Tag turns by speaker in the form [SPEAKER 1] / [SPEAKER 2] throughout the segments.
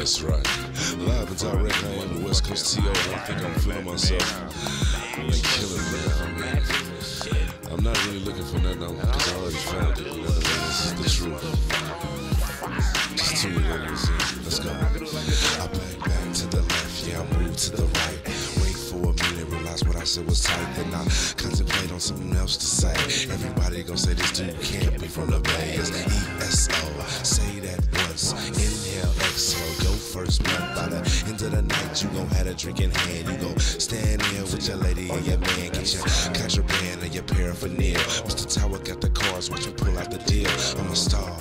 [SPEAKER 1] That's right. Live and direct, I am the West Coast TO. I think I'm feeling myself. I'm killing man. I'm not really looking for nothing because I already found it. In words, this is the truth. Just tune in. Let's go. I bang back to the left, yeah, I move to the right. Wait for a minute, realize what I said was tight. Then I contemplate on something else to say. Everybody gonna say this dude can't be from the Bay. It's ESO. Say that once. First breath. By the end of the night, you gon' have a drink in hand. You gon' stand here with your lady and your man. Get your contraband or your paraphernalia. Mr. Tower got the cards, watch you pull out the deal. I'm a star,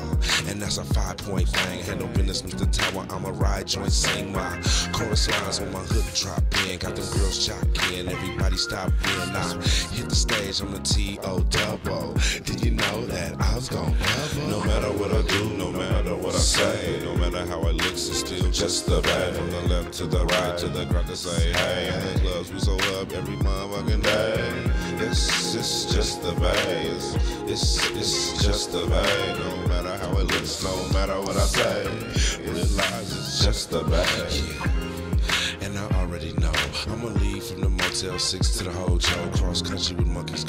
[SPEAKER 1] and that's a five point thing. Had no business, Mr. Tower. I'm a ride joint, sing my chorus lines when my hook drop in. Got them girls jock everybody stop in. I hit the stage, I'm the T O double. Did you know that I was gon'
[SPEAKER 2] No matter what I do, no matter just the Bay. From the left to the right to the crowd to say, hey, in the clubs we so up every motherfucking day. Yes, it's just the Bay. It's, it's, it's just the Bay. No matter how it looks, no matter what I say, realize it's just the.
[SPEAKER 1] Yeah. And I already know I'ma leave from the Motel 6 to the Hojo. Cross country with monkeys,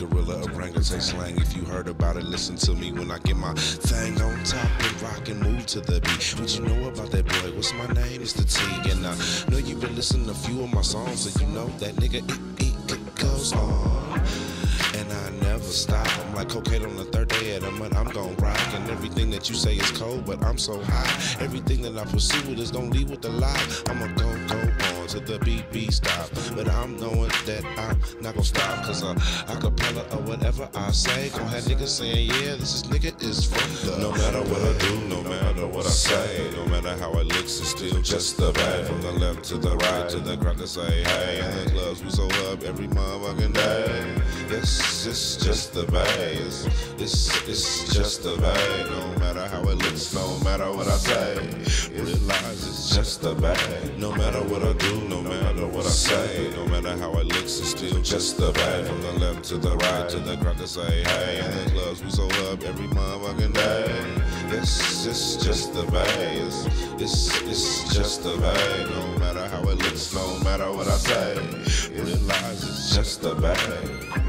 [SPEAKER 1] gorilla, orangutan slang. If you heard about it, listen to me when I get my thing on top and rock and move to the beat. What you know about that boy? What's my name? It's the T. And I know you've been listening to a few of my songs, and you know that nigga it, it, it goes on. And I never stop. I'm like cocaine on the third day of the month. I'm gon' rock, and everything that you say is cold, but I'm so high. Everything that I pursue with is gon' leave with a lie. I'ma go, on to the beat stop. But I'm knowing that I'm not gon' stop, cause uh, acapella or whatever I say, gon' have niggas saying, yeah, this is nigga is from the.
[SPEAKER 2] No matter what I do, no matter what I say, no matter how it looks, it's still just the Bay. From the left to the right to the crowd to say, hey, in the clubs we so up every motherfucking day. Yes, it's just the Bay. It's, it's, it's just the Bay. No matter how it looks, no matter what I say, realize it's just the Bay. No matter what I do, no matter what I say, no matter how it looks, it's still just the Bay. From the left to the right to the crowd to say, hey, in the clubs we so up every motherfucking day. Yes, it's just the Bay. It's, it's, it's just the Bay. No matter how it looks, no matter what I say, realize it's just the Bay.